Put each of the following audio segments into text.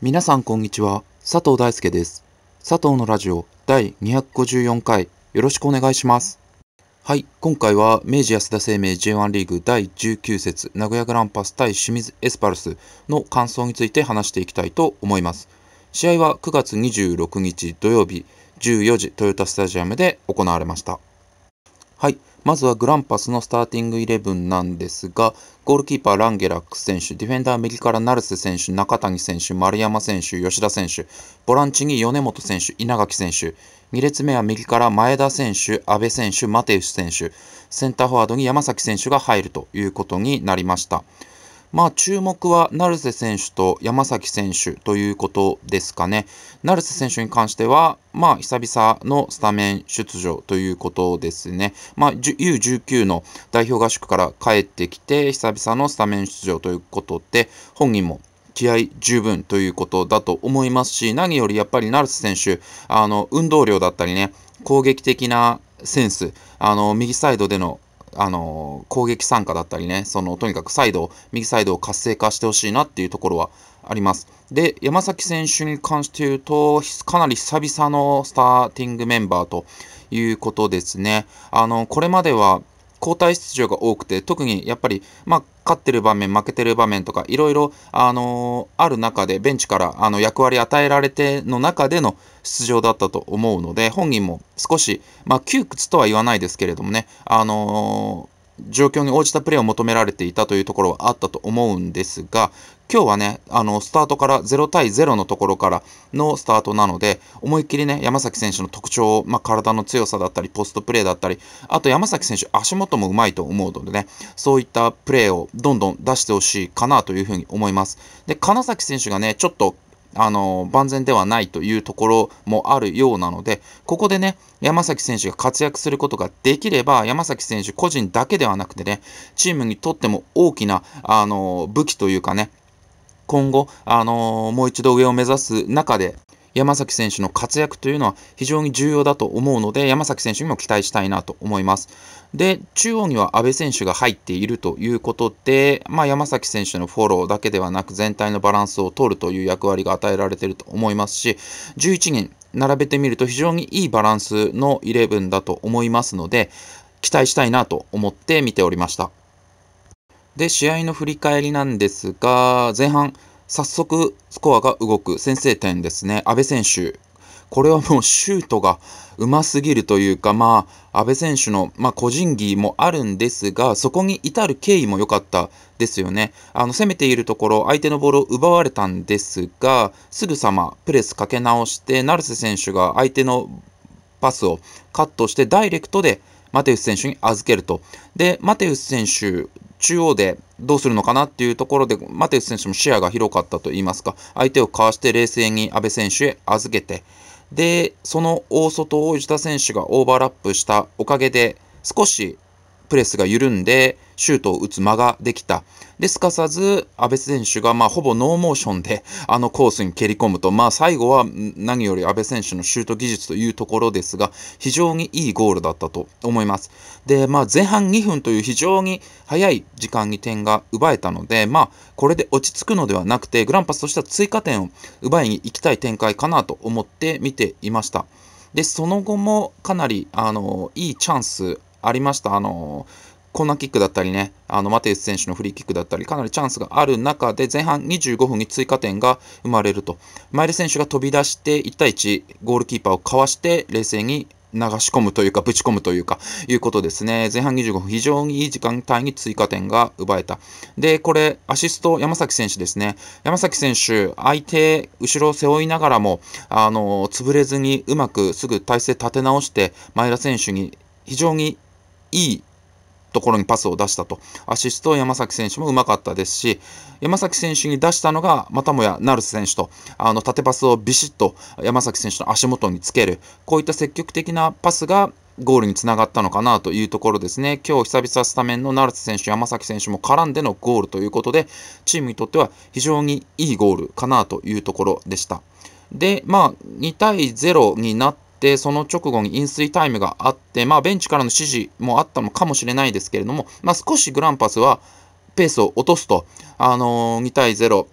皆さんこんにちは。佐藤大輔です。佐藤のラジオ第254回よろしくお願いします。はい今回は明治安田生命 J1 リーグ第19節名古屋グランパス対清水エスパルスの感想について話していきたいと思います。試合は9月26日土曜日14時トヨタスタジアムで行われました。はいまずはグランパスのスターティングイレブンなんですが、ゴールキーパーランゲラックス選手、ディフェンダー右から成瀬選手、中谷選手、丸山選手、吉田選手、ボランチに米本選手、稲垣選手、2列目は右から前田選手、阿部選手、マテウス選手、センターフォワードに山崎選手が入るということになりました。まあ注目は成瀬選手と山崎選手ということですかね。成瀬選手に関しては、まあ久々のスタメン出場ということですね。まあ U19 の代表合宿から帰ってきて久々のスタメン出場ということで、本人も気合十分ということだと思いますし、何よりやっぱり成瀬選手、あの運動量だったりね、攻撃的なセンス、あの右サイドでのあの攻撃参加だったりね、そのとにかくサイド、右サイドを活性化してほしいなっていうところはあります。で、山崎選手に関して言うと、かなり久々のスターティングメンバーということですね。あのこれまでは交代出場が多くて、特にやっぱり、まあ、勝ってる場面、負けてる場面とか、いろいろ、あのー、ある中で、ベンチからあの役割与えられての中での出場だったと思うので、本人も少し、まあ、窮屈とは言わないですけれどもね、あのー状況に応じたプレーを求められていたというところはあったと思うんですが、今日はね、あの、スタートから0対0のところからのスタートなので、思いっきりね、山崎選手の特徴、まあ、体の強さだったり、ポストプレーだったり、あと山崎選手、足元もうまいと思うのでね、そういったプレーをどんどん出してほしいかなというふうに思います。で、金崎選手がね、ちょっとあの万全ではないというところもあるようなので、ここでね、山崎選手が活躍することができれば、山崎選手個人だけではなくてね、チームにとっても大きなあの武器というかね、今後、あのもう一度上を目指す中で、山崎選手の活躍というのは非常に重要だと思うので、山崎選手にも期待したいなと思います。で、中央には阿部選手が入っているということで、まあ、山崎選手のフォローだけではなく、全体のバランスを取るという役割が与えられていると思いますし、11人並べてみると非常にいいバランスの11だと思いますので、期待したいなと思って見ておりました。で、試合の振り返りなんですが、前半、早速スコアが動く先制点ですね。阿部選手。これはもうシュートがうますぎるというか、まあ、安倍選手の、まあ、個人技もあるんですが、そこに至る経緯も良かったですよね。あの、攻めているところ、相手のボールを奪われたんですが、すぐさまプレスかけ直して、成瀬選手が相手のパスをカットして、ダイレクトでマテウス選手に預けると。で、マテウス選手、中央でどうするのかなっていうところで、マテウス選手も視野が広かったといいますか、相手をかわして冷静に阿部選手へ預けて、で、その大外を吉田選手がオーバーラップしたおかげで、少しプレスが緩んで、シュートを打つ間ができた。で、すかさず、阿部選手が、まあ、ほぼノーモーションで、あのコースに蹴り込むと、まあ、最後は何より阿部選手のシュート技術というところですが、非常にいいゴールだったと思います。で、まあ、前半2分という非常に早い時間に点が奪えたので、まあ、これで落ち着くのではなくて、グランパスとしては追加点を奪いに行きたい展開かなと思って見ていました。で、その後もかなり、あの、いいチャンスありました。あのコーナーキックだったりね、あのマテウス選手のフリーキックだったり、かなりチャンスがある中で、前半25分に追加点が生まれると。前田選手が飛び出して、1対1、ゴールキーパーをかわして、冷静に流し込むというか、ぶち込むというか、いうことですね。前半25分、非常にいい時間帯に追加点が奪えた。で、これ、アシスト、山崎選手ですね。山崎選手、相手、後ろを背負いながらも、あの、潰れずにうまくすぐ体勢立て直して、前田選手に非常にいいところにパスを出したと。アシスト山崎選手もうまかったですし、山崎選手に出したのが、またもや成瀬選手と、あの縦パスをビシッと山崎選手の足元につける、こういった積極的なパスがゴールにつながったのかなというところですね。今日久々スタメンの成瀬選手、山崎選手も絡んでのゴールということで、チームにとっては非常にいいゴールかなというところでした。で、まあ、2対0になっ、その直後に飲水タイムがあって、まあ、ベンチからの指示もあったのかもしれないですけれども、まあ、少しグランパスはペースを落とすと、あのー、2対0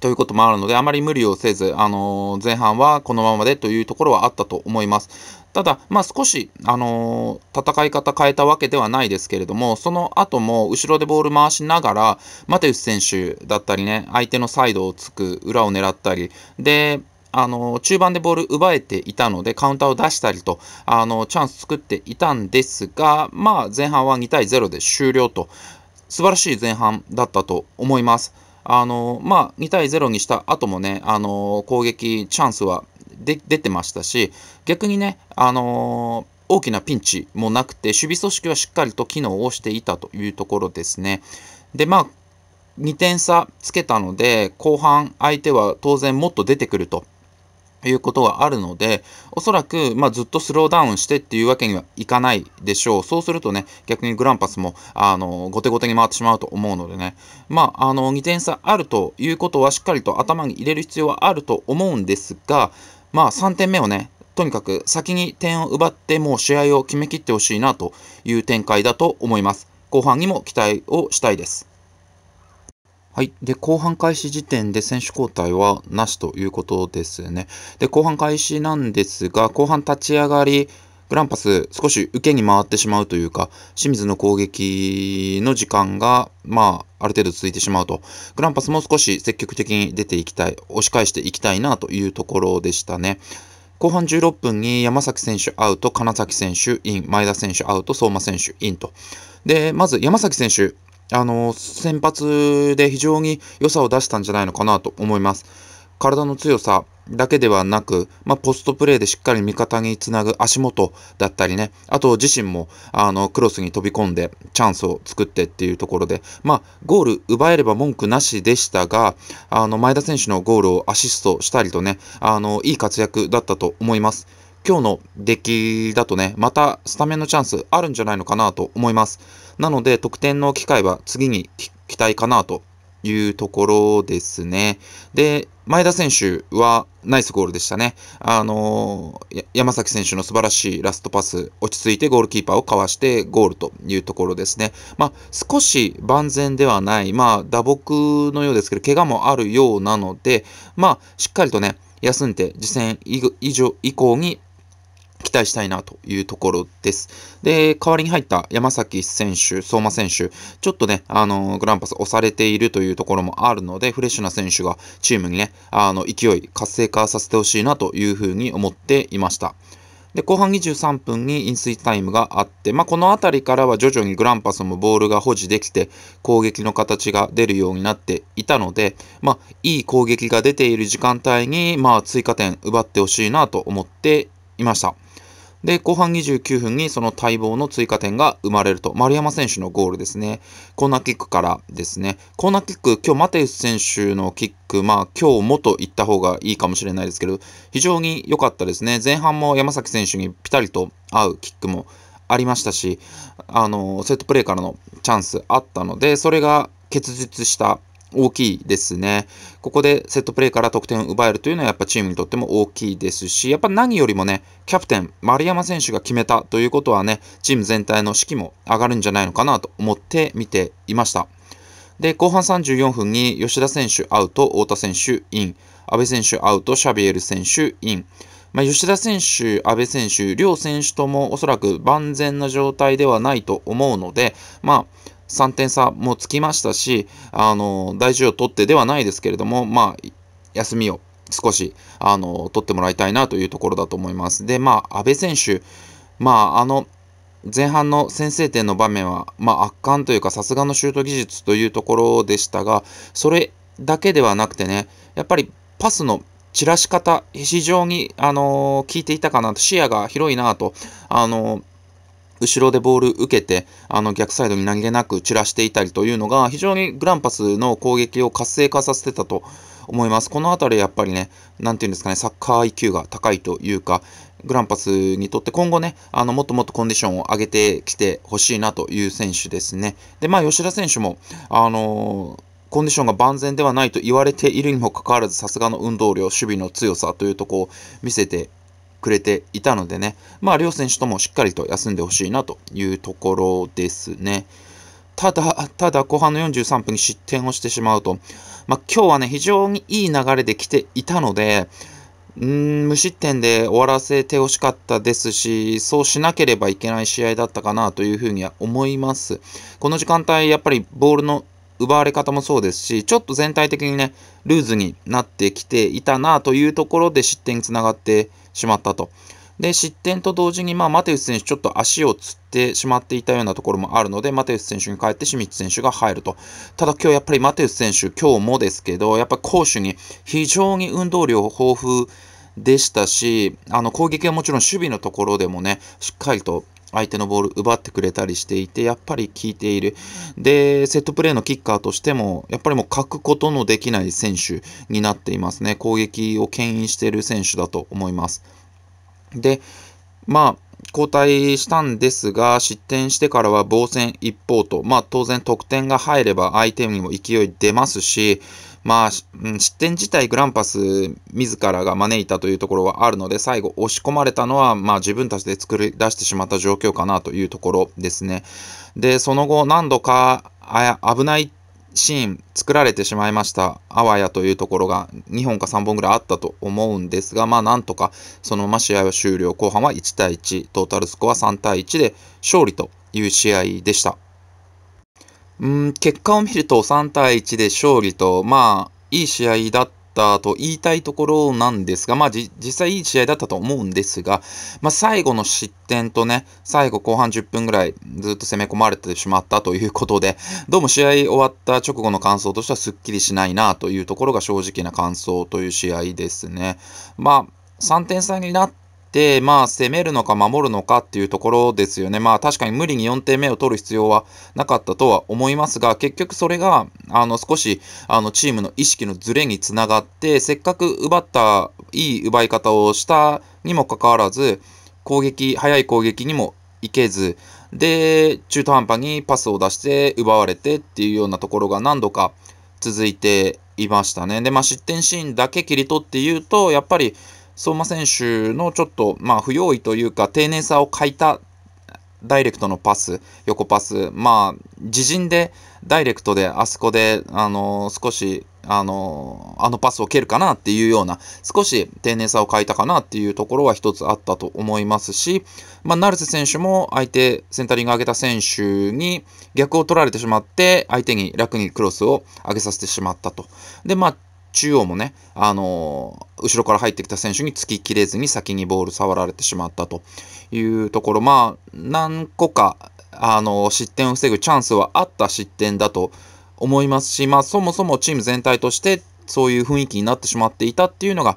ということもあるので、あまり無理をせず、あの前半はこのままでというところはあったと思います。ただ、まあ、少し、あのー、戦い方変えたわけではないですけれども、その後も後ろでボール回しながら、マテウス選手だったりね、相手のサイドをつく、裏を狙ったり、で、あの中盤でボール奪えていたので、カウンターを出したりと、あのチャンス作っていたんですが、まあ、前半は2対0で終了と、素晴らしい前半だったと思います。あのまあ、2対0にした後もね、あの攻撃、チャンスはで出てましたし、逆にね、あの、大きなピンチもなくて、守備組織はしっかりと機能をしていたというところですね。で、まあ、2点差つけたので、後半相手は当然もっと出てくるということがあるので、おそらく、まあ、ずっとスローダウンしてっていうわけにはいかないでしょう。そうするとね、逆にグランパスも、あの、後手後手に回ってしまうと思うのでね、まあ、あの、2点差あるということはしっかりと頭に入れる必要はあると思うんですが、まあ3点目をね、とにかく先に点を奪ってもう試合を決めきってほしいなという展開だと思います。後半にも期待をしたいです。はい。で、後半開始時点で選手交代はなしということですね。で、後半開始なんですが、後半立ち上がり、グランパス少し受けに回ってしまうというか、清水の攻撃の時間が、まあ、ある程度続いてしまうと。グランパスも少し積極的に出ていきたい、押し返していきたいなというところでしたね。後半16分に山崎選手アウト、金崎選手イン、前田選手アウト、相馬選手インと。で、まず山崎選手、あの、先発で非常に良さを出したんじゃないのかなと思います。体の強さだけではなく、まあ、ポストプレーでしっかり味方につなぐ足元だったりね、あと自身もあのクロスに飛び込んでチャンスを作ってっていうところで、まあ、ゴール奪えれば文句なしでしたが、あの前田選手のゴールをアシストしたりとね、あのいい活躍だったと思います。今日の出来だとね、またスタメンのチャンスあるんじゃないのかなと思います。なので、得点の機会は次に期待かなというところですね。で、前田選手はナイスゴールでしたね。あのー、山崎選手の素晴らしいラストパス、落ち着いてゴールキーパーをかわしてゴールというところですね。まあ、少し万全ではない、まあ、打撲のようですけど、怪我もあるようなので、まあ、しっかりとね、休んで、次戦以上以降に期待したいなというところです。で、代わりに入った山崎選手、相馬選手、ちょっとね、あの、グランパス押されているというところもあるので、フレッシュな選手がチームにね、あの、勢い、活性化させてほしいなというふうに思っていました。で、後半23分に飲水タイムがあって、まあ、この辺りからは徐々にグランパスもボールが保持できて、攻撃の形が出るようになっていたので、まあ、いい攻撃が出ている時間帯に、まあ、追加点奪ってほしいなと思っていました。で、後半29分にその待望の追加点が生まれると、丸山選手のゴールですね。コーナーキックからですね。コーナーキック、今日マテウス選手のキック、まあ今日もと言った方がいいかもしれないですけど、非常に良かったですね。前半も山崎選手にピタリと合うキックもありましたし、あの、セットプレーからのチャンスあったので、それが結実した大きいですね。ここでセットプレーから得点を奪えるというのはやっぱチームにとっても大きいですし、やっぱ何よりもね、キャプテン、丸山選手が決めたということはね、チーム全体の士気も上がるんじゃないのかなと思って見ていました。で、後半34分に吉田選手アウト、太田選手イン、阿部選手アウト、シャビエル選手イン。まあ、吉田選手、阿部選手、両選手ともおそらく万全な状態ではないと思うので、まあ、3点差もつきましたし、あの、大事を取ってではないですけれども、まあ、休みを少し、あの、取ってもらいたいなというところだと思います。で、まあ、阿部選手、まあ、あの、前半の先制点の場面は、まあ、圧巻というか、さすがのシュート技術というところでしたが、それだけではなくてね、やっぱりパスの散らし方、非常に、あのー、効いていたかなと、視野が広いなと、あの後ろでボール受けて、あの逆サイドに何気なく散らしていたりというのが、非常にグランパスの攻撃を活性化させてたと思います。この辺りやっぱりね、なんていうんですかね、サッカー IQ が高いというか、グランパスにとって今後ね、あのもっともっとコンディションを上げてきてほしいなという選手ですね。で、まあ吉田選手も、あのーコンディションが万全ではないと言われているにもかかわらず、さすがの運動量、守備の強さというところを見せてくれていたのでね、まあ、両選手ともしっかりと休んでほしいなというところですね。ただ、ただ後半の43分に失点をしてしまうと。まあ、今日はね、非常にいい流れで来ていたので、うん、無失点で終わらせてほしかったですし、そうしなければいけない試合だったかなというふうには思います。この時間帯、やっぱりボールの奪われ方もそうですし、ちょっと全体的にね、ルーズになってきていたなというところで失点につながってしまったと。で、失点と同時に、まあ、マテウス選手、ちょっと足をつってしまっていたようなところもあるので、マテウス選手に代えてシミッツ選手が入ると。ただ今日やっぱりマテウス選手、今日もですけど、やっぱり攻守に非常に運動量豊富でしたし、あの攻撃はもちろん守備のところでもね、しっかりと相手のボール奪ってくれたりしていて、やっぱり効いている。で、セットプレーのキッカーとしても、やっぱりもう欠くことのできない選手になっていますね。攻撃を牽引している選手だと思います。で、まあ、交代したんですが、失点してからは防戦一方と、まあ当然得点が入れば相手にも勢い出ますし、まあ、うん失点自体グランパス自らが招いたというところはあるので、最後押し込まれたのは、まあ自分たちで作り出してしまった状況かなというところですね。で、その後何度か危ないシーン作られてしまいました。あわやというところが2本か3本ぐらいあったと思うんですが、まあなんとかそのまま試合は終了。後半は1対1、トータルスコア3対1で勝利という試合でした。うん、結果を見ると3対1で勝利と、まあいい試合だったと言いたいところなんですが、まあ実際いい試合だったと思うんですが、まあ最後の失点とね、最後後半10分ぐらいずっと攻め込まれてしまったということで、どうも試合終わった直後の感想としてはすっきりしないなというところが正直な感想という試合ですね。まあ3点差になって、まあ、攻めるのか守るのかっていうところですよね。まあ、確かに無理に4点目を取る必要はなかったとは思いますが、結局それが、あの、少し、あの、チームの意識のズレにつながって、せっかく奪った、いい奪い方をしたにもかかわらず、攻撃、速い攻撃にもいけず、で、中途半端にパスを出して奪われてっていうようなところが何度か続いていましたね。で、まあ、失点シーンだけ切り取って言うと、やっぱり、相馬選手のちょっと、まあ、不用意というか、丁寧さを欠いたダイレクトのパス、横パス、まあ、自陣でダイレクトであそこで、あの少し、あのあのパスを蹴るかなっていうような、少し丁寧さを欠いたかなっていうところは一つあったと思いますし、まあ、成瀬選手も相手、センタリング上げた選手に逆を取られてしまって、相手に楽にクロスを上げさせてしまったと。で、まあ、中央もね、あのー、後ろから入ってきた選手に突ききれずに先にボール触られてしまったというところ、まあ、何個か、あのー、失点を防ぐチャンスはあった失点だと思いますし、まあ、そもそもチーム全体としてそういう雰囲気になってしまっていたっていうのが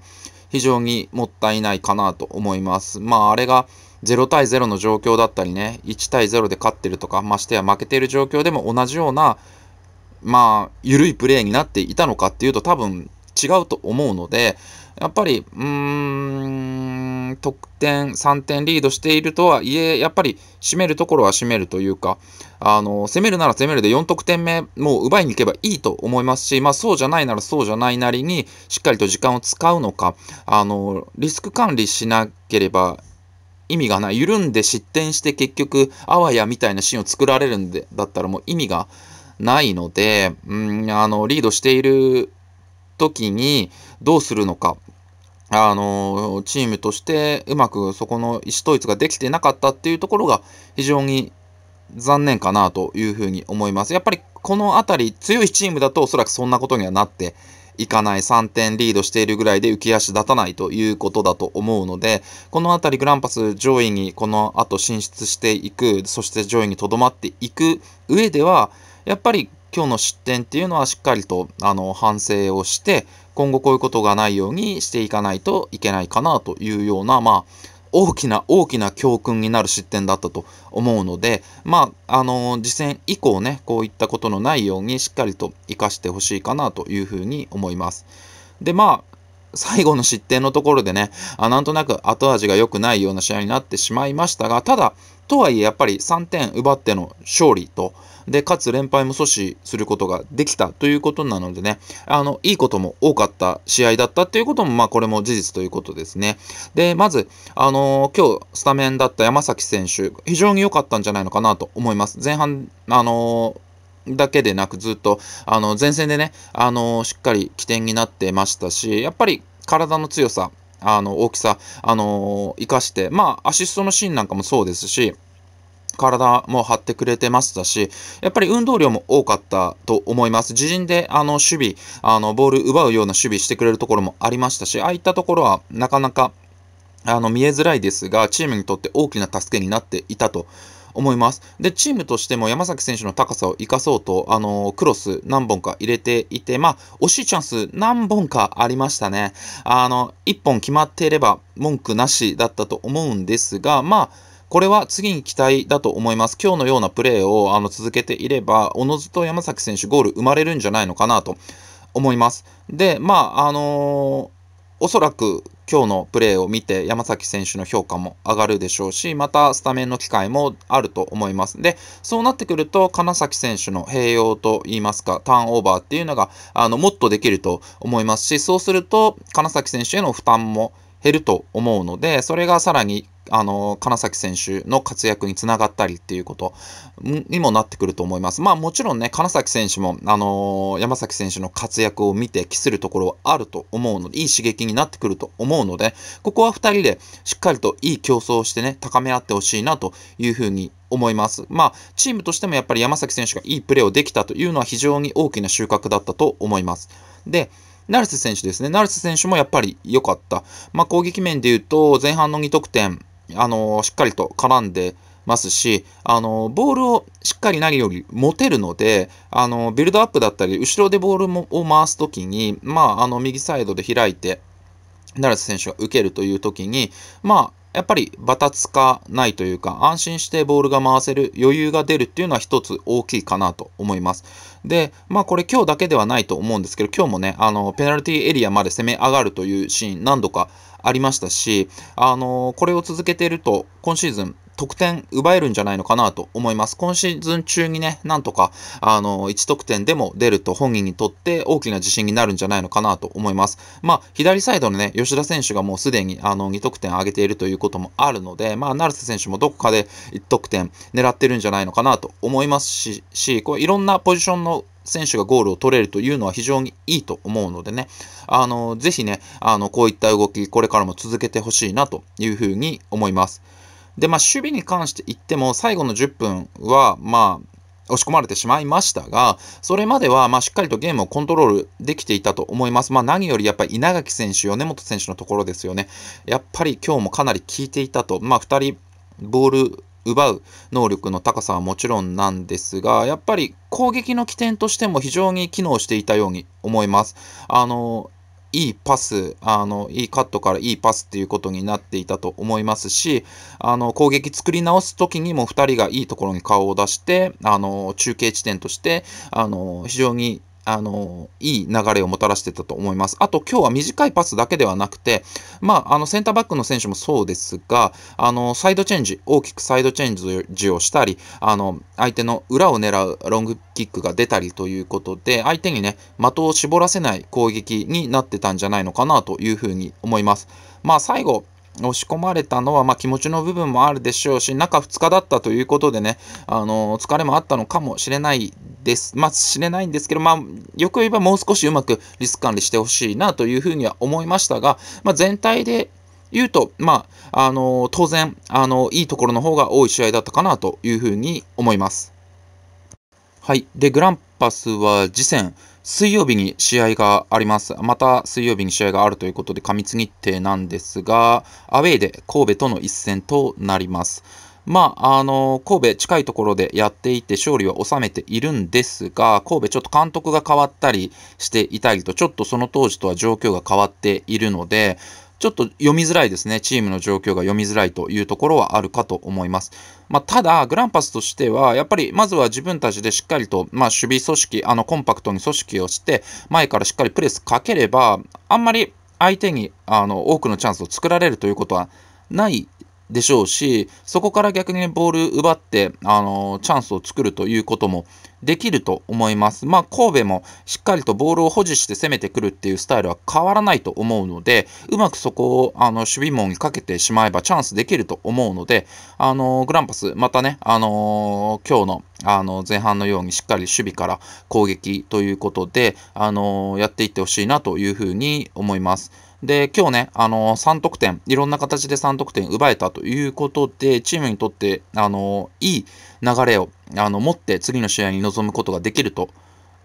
非常にもったいないかなと思います。まあ、あれが0対0の状況だったりね、1対0で勝ってるとか、ましてや負けている状況でも同じようなまあ、緩いプレーになっていたのかっていうと多分違うと思うので、やっぱり、うーん、得点3点リードしているとはいえ、やっぱり締めるところは締めるというか、あの、攻めるなら攻めるで4得点目もう奪いに行けばいいと思いますし、まあそうじゃないならそうじゃないなりに、しっかりと時間を使うのか、あの、リスク管理しなければ意味がない。緩んで失点して結局、あわやみたいなシーンを作られるんで、だったらもう意味がないので、うん、あの、リードしている時にどうするのか。あの、チームとしてうまくそこの意思統一ができてなかったっていうところが非常に残念かなというふうに思います。やっぱりこの辺り強いチームだとおそらくそんなことにはなっていかない3点リードしているぐらいで浮き足立たないということだと思うのでこの辺りグランパス上位にこの後進出していくそして上位にとどまっていく上ではやっぱり今日の失点っていうのはしっかりとあの反省をして今後こういうことがないようにしていかないといけないかなというようなまあ大きな大きな教訓になる失点だったと思うのでまああの次戦以降ねこういったことのないようにしっかりと生かしてほしいかなというふうに思います。でまあ最後の失点のところでねあなんとなく後味が良くないような試合になってしまいましたがただとはいえやっぱり3点奪っての勝利とで、かつ連敗も阻止することができたということなのでね、あの、いいことも多かった試合だったっていうことも、まあ、これも事実ということですね。で、まず、あのー、今日スタメンだった山崎選手、非常に良かったんじゃないのかなと思います。前半、あのーだけでなくずっとあの前線でね、あのしっかり起点になってましたし、やっぱり体の強さ、あの大きさ、あの生かして、まあ、アシストのシーンなんかもそうですし、体も張ってくれてましたし、やっぱり運動量も多かったと思います。自陣であの守備、あのボール奪うような守備してくれるところもありましたし、ああいったところはなかなかあの見えづらいですが、チームにとって大きな助けになっていたと思います。で、チームとしても山崎選手の高さを生かそうと、あのクロス何本か入れていて、まあ、惜しいチャンス何本かありましたね。あの、1本決まっていれば文句なしだったと思うんですが、まあ、これは次に期待だと思います。今日のようなプレーをあの続けていれば、おのずと山崎選手ゴール生まれるんじゃないのかなと思います。で、まあ、あのー、おそらく今日のプレーを見て山崎選手の評価も上がるでしょうし、またスタメンの機会もあると思います。で、そうなってくると、金崎選手の併用といいますか、ターンオーバーっていうのがあのもっとできると思いますし、そうすると金崎選手への負担も減ると思うので、それがさらにあの金崎選手の活躍につながったりっていうことにもなってくると思います。まあもちろんね、金崎選手も、あの山崎選手の活躍を見て期するところはあると思うので、いい刺激になってくると思うので、ここは2人でしっかりといい競争をしてね、高め合ってほしいなというふうに思います。まあ、チームとしてもやっぱり山崎選手がいいプレーをできたというのは非常に大きな収穫だったと思います。で、成瀬選手ですね。成瀬選手もやっぱり良かった。まあ、攻撃面で言うと、前半の2得点、あの、しっかりと絡んでますし、あの、ボールをしっかり何より持てるので、あの、ビルドアップだったり、後ろでボールもを回すときに、まあ、あの、右サイドで開いて、成瀬選手が受けるというときに、まあ、やっぱりバタつかないというか、安心してボールが回せる余裕が出るっていうのは一つ大きいかなと思います。で、まあこれ今日だけではないと思うんですけど、今日もね、あの、ペナルティエリアまで攻め上がるというシーン何度かありましたし、あの、これを続けていると、今シーズン得点奪えるんじゃないのかなと思います。今シーズン中にね、なんとか、あの、1得点でも出ると本人にとって大きな自信になるんじゃないのかなと思います。まあ、左サイドのね、吉田選手がもうすでにあの2得点上げているということもあるので、まあ、成瀬選手もどこかで1得点狙ってるんじゃないのかなと思いますし、しこういろんなポジションの選手がゴールを取れるというのは非常にいいと思うのでね、あの、ぜひね、あの、こういった動き、これからも続けてほしいなというふうに思います。で、まあ、守備に関して言っても、最後の10分は、まあ、押し込まれてしまいましたが、それまでは、まあ、しっかりとゲームをコントロールできていたと思います。まあ、何よりやっぱり稲垣選手、米本選手のところですよね。やっぱり今日もかなり効いていたと。まあ、2人、ボール奪う能力の高さはもちろんなんですが、やっぱり攻撃の起点としても非常に機能していたように思います。あの、いいパス、あの、いいカットからいいパスっていうことになっていたと思いますし、あの、攻撃作り直す時にも2人がいいところに顔を出して、あの、中継地点として、あの、非常にあの、いい流れをもたらしてたと思います。あと今日は短いパスだけではなくて、まあ、あの、センターバックの選手もそうですが、あの、サイドチェンジ、大きくサイドチェンジをしたり、あの、相手の裏を狙うロングキックが出たりということで、相手にね、的を絞らせない攻撃になってたんじゃないのかなというふうに思います。まあ、最後、押し込まれたのは、まあ、気持ちの部分もあるでしょうし、中2日だったということでね、あの疲れもあったのかもしれないです。まあ、知れないんですけど、まあ、よく言えばもう少しうまくリスク管理してほしいなというふうには思いましたが、まあ、全体で言うと、まあ、あの当然、あのいいところの方が多い試合だったかなというふうに思います。はい。で、グランパスは次戦、水曜日に試合があります。また水曜日に試合があるということで、過密日程なんですが、アウェイで神戸との一戦となります。まあ、あの、神戸近いところでやっていて勝利は収めているんですが、神戸ちょっと監督が変わったりしていたりと、ちょっとその当時とは状況が変わっているので、ちょっと読みづらいですね。チームの状況が読みづらいというところはあるかと思います。まあ、ただ、グランパスとしては、やっぱりまずは自分たちでしっかりと、まあ、守備組織、あのコンパクトに組織をして、前からしっかりプレスかければ、あんまり相手にあの多くのチャンスを作られるということはないでしょうし、そこから逆に、ボール奪って、あのチャンスを作るということもできると思います。まあ、神戸もしっかりとボールを保持して攻めてくるっていうスタイルは変わらないと思うので、うまくそこをあの守備網にかけてしまえばチャンスできると思うので、あのグランパス、またね、あの今日のあの前半のようにしっかり守備から攻撃ということで、あのやっていってほしいなというふうに思います。で、今日ね、あの3得点、いろんな形で3得点奪えたということで、チームにとって、あのいい流れをあの持って次の試合に臨むことができると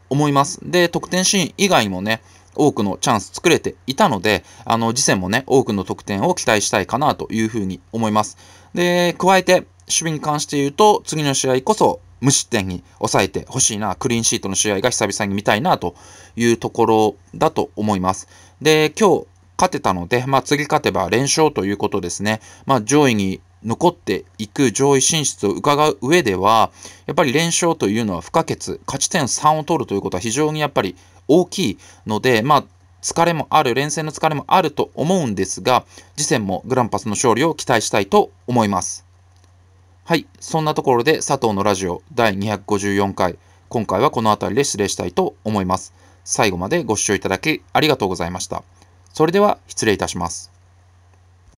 思います。で、得点シーン以外もね、多くのチャンス作れていたので、あの、次戦もね、多くの得点を期待したいかなというふうに思います。で、加えて、守備に関して言うと、次の試合こそ無失点に抑えてほしいな、クリーンシートの試合が久々に見たいなというところだと思います。で、今日勝てたので、まあ、次勝てば連勝ということですね。まあ、上位に残っていく上位進出を伺う上では、やっぱり連勝というのは不可欠、勝ち点3を取るということは非常にやっぱり大きいので、まあ、疲れもある、連戦の疲れもあると思うんですが、次戦もグランパスの勝利を期待したいと思います。はい、そんなところで佐藤のラジオ第254回、今回はこの辺りで失礼したいと思います。最後までご視聴いただきありがとうございました。それでは失礼いたします。